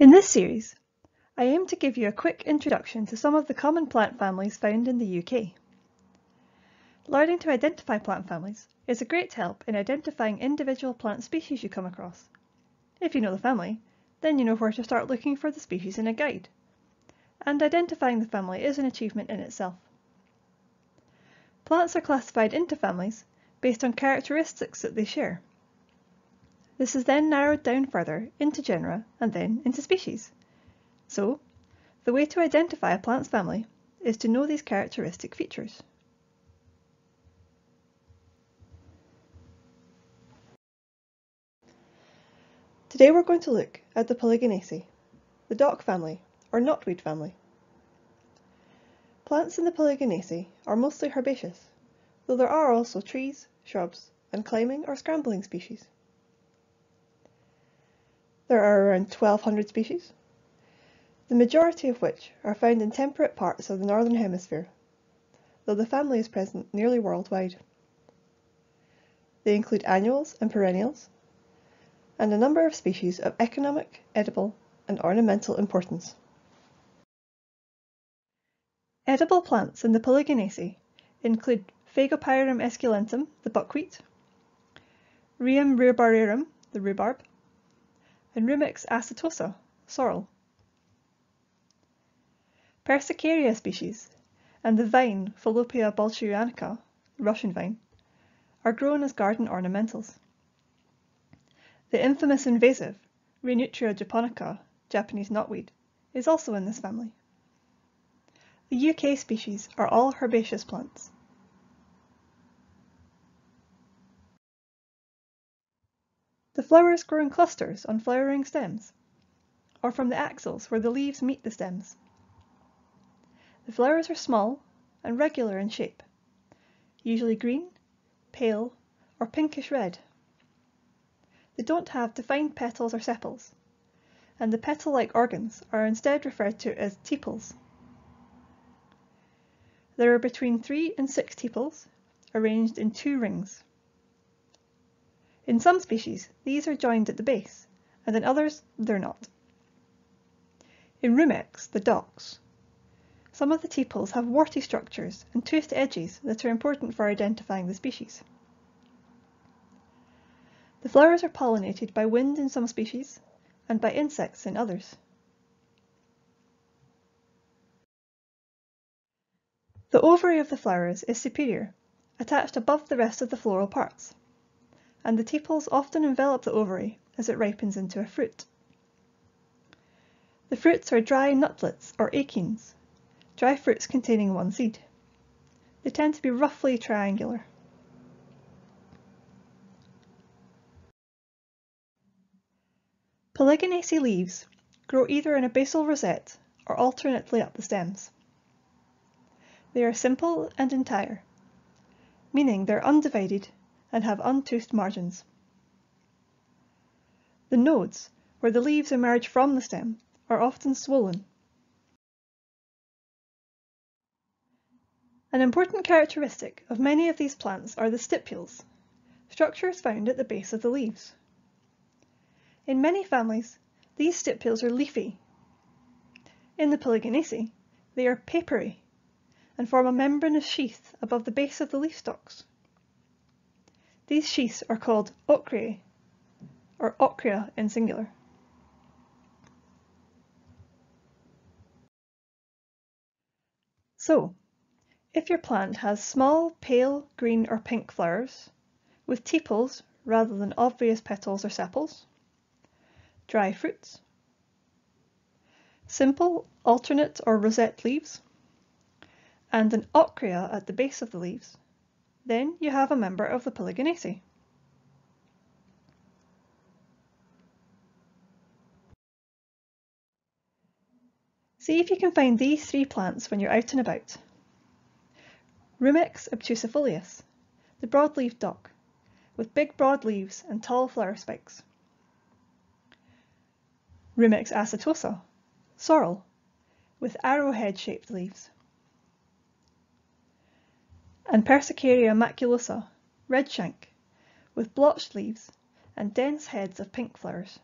In this series, I aim to give you a quick introduction to some of the common plant families found in the UK. Learning to identify plant families is a great help in identifying individual plant species you come across. If you know the family, then you know where to start looking for the species in a guide. And identifying the family is an achievement in itself. Plants are classified into families based on characteristics that they share. This is then narrowed down further into genera and then into species. So, the way to identify a plant's family is to know these characteristic features. Today we're going to look at the Polygonaceae, the dock family or knotweed family. Plants in the Polygonaceae are mostly herbaceous, though there are also trees, shrubs and climbing or scrambling species. There are around 1200 species, the majority of which are found in temperate parts of the Northern Hemisphere, though the family is present nearly worldwide. They include annuals and perennials, and a number of species of economic, edible, and ornamental importance. Edible plants in the Polygonaceae include Fagopyrum esculentum, the buckwheat, Rheum rhubarbarum, the rhubarb, and Rumex acetosa, sorrel. Persicaria species and the vine Fallopia baldschuanica, Russian vine, are grown as garden ornamentals. The infamous invasive Reynoutria japonica, Japanese knotweed, is also in this family. The UK species are all herbaceous plants. The flowers grow in clusters on flowering stems, or from the axils where the leaves meet the stems. The flowers are small and regular in shape, usually green, pale, or pinkish red. They don't have defined petals or sepals, and the petal-like organs are instead referred to as tepals. There are between three and six tepals, arranged in two rings. In some species, these are joined at the base, and in others they're not. In Rumex, the docks, some of the tepals have warty structures and toothed edges that are important for identifying the species. The flowers are pollinated by wind in some species and by insects in others. The ovary of the flowers is superior, attached above the rest of the floral parts and the tepals often envelop the ovary as it ripens into a fruit. The fruits are dry nutlets or achenes, dry fruits containing one seed. They tend to be roughly triangular. Polygonaceae leaves grow either in a basal rosette or alternately up the stems. They are simple and entire, meaning they're undivided and have untoothed margins. The nodes, where the leaves emerge from the stem, are often swollen. An important characteristic of many of these plants are the stipules, structures found at the base of the leaves. In many families, these stipules are leafy. In the Polygonaceae, they are papery and form a membranous sheath above the base of the leaf stalks. These sheaths are called ochreae, or ochrea in singular. So, if your plant has small, pale, green or pink flowers, with tepals rather than obvious petals or sepals, dry fruits, simple, alternate or rosette leaves, and an ochrea at the base of the leaves, then you have a member of the Polygonaceae. See if you can find these three plants when you're out and about. Rumex obtusifolius, the broad-leaved dock, with big broad leaves and tall flower spikes. Rumex acetosa, sorrel, with arrowhead-shaped leaves and Persicaria maculosa, redshank, with blotched leaves and dense heads of pink flowers.